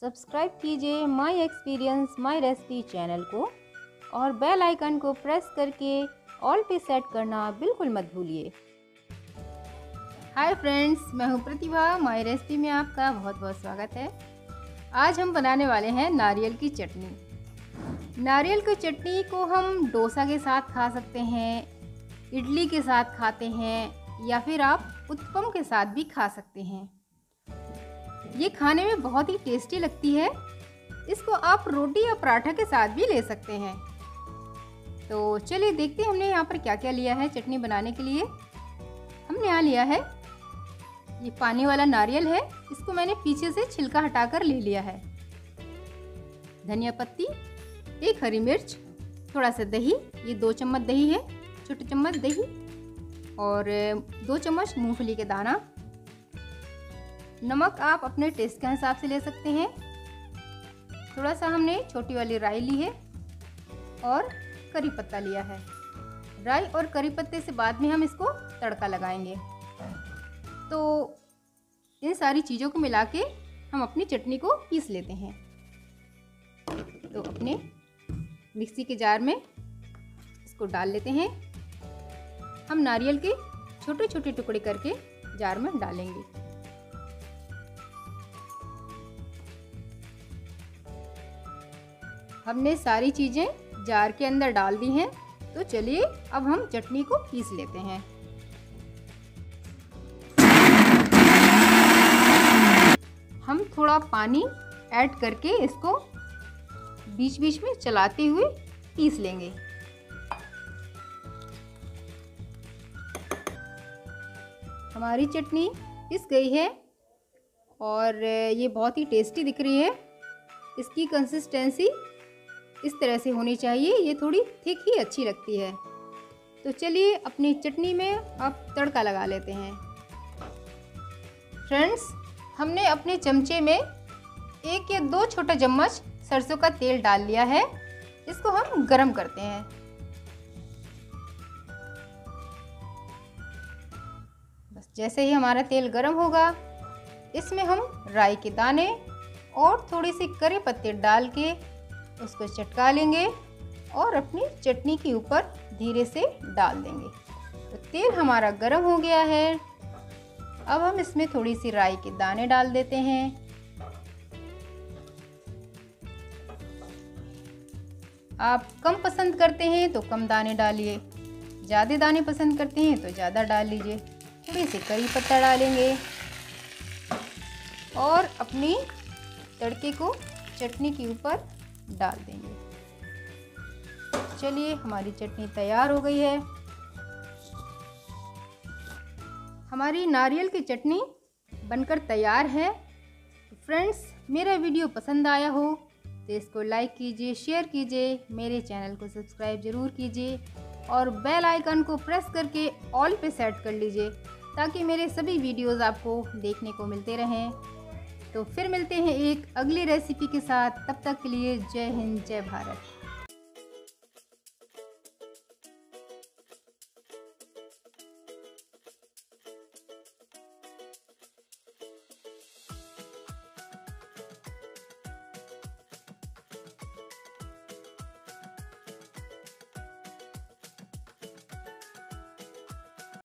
Subscribe कीजिए my experience my recipe channel को और बेल आइकन को प्रेस करके ऑल पे सेट करना बिल्कुल मत भूलिए। हाय फ्रेंड्स, मैं हूँ प्रतिभा। माय रेसिपी में आपका बहुत बहुत स्वागत है। आज हम बनाने वाले हैं नारियल की चटनी। नारियल की चटनी को हम डोसा के साथ खा सकते हैं, इडली के साथ खाते हैं या फिर आप उत्पम के साथ भी खा सकते हैं। ये खाने में बहुत ही टेस्टी लगती है। इसको आप रोटी या पराठा के साथ भी ले सकते हैं। तो चलिए देखते हैं हमने यहाँ पर क्या क्या लिया है चटनी बनाने के लिए। हमने यहाँ लिया है, ये पानी वाला नारियल है। इसको मैंने पीछे से छिलका हटाकर ले लिया है। धनिया पत्ती, एक हरी मिर्च, थोड़ा सा दही, ये दो चम्मच दही है, छोटे चम्मच दही। और दो चम्मच मूंगफली के दाना। नमक आप अपने टेस्ट के हिसाब से ले सकते हैं। थोड़ा सा हमने छोटी वाली राई ली है और करी पत्ता लिया है। राई और करी पत्ते से बाद में हम इसको तड़का लगाएँगे। तो इन सारी चीज़ों को मिला के हम अपनी चटनी को पीस लेते हैं। तो अपने मिक्सी के जार में इसको डाल लेते हैं। हम नारियल के छोटे छोटे टुकड़े करके जार में डालेंगे। हमने सारी चीज़ें जार के अंदर डाल दी हैं तो चलिए अब हम चटनी को पीस लेते हैं। हम थोड़ा पानी ऐड करके इसको बीच बीच में चलाते हुए पीस लेंगे। हमारी चटनी पिस गई है और ये बहुत ही टेस्टी दिख रही है। इसकी कंसिस्टेंसी इस तरह से होनी चाहिए। ये थोड़ी थिक ही अच्छी लगती है। तो चलिए अपनी चटनी में अब तड़का लगा लेते हैं। फ्रेंड्स हमने अपने चमचे में एक या दो छोटा चम्मच सरसों का तेल डाल लिया है। इसको हम गरम करते हैं। जैसे ही हमारा तेल गर्म होगा, इसमें हम राई के दाने और थोड़ी सी करी पत्ते डाल के उसको चटका लेंगे और अपनी चटनी के ऊपर धीरे से डाल देंगे। तो तेल हमारा गर्म हो गया है। अब हम इसमें थोड़ी सी राई के दाने डाल देते हैं। आप कम पसंद करते हैं तो कम दाने डालिए। ज़्यादा दाने पसंद करते हैं तो ज़्यादा डाल लीजिए। थोड़ी सी करी पत्ता डालेंगे। और अपनी तड़के को चटनी के ऊपर डाल देंगे। चलिए, हमारी चटनी तैयार हो गई है। हमारी नारियल की चटनी बनकर तैयार है। फ्रेंड्स, मेरा वीडियो पसंद आया हो तो इसको लाइक कीजिए, शेयर कीजिए, मेरे चैनल को सब्सक्राइब ज़रूर कीजिए और बेल आइकन को प्रेस करके ऑल पे सेट कर लीजिए। ताकि मेरे सभी वीडियोस आपको देखने को मिलते रहें। तो फिर मिलते हैं एक अगली रेसिपी के साथ। तब तक के लिए जय हिंद, जय भारत।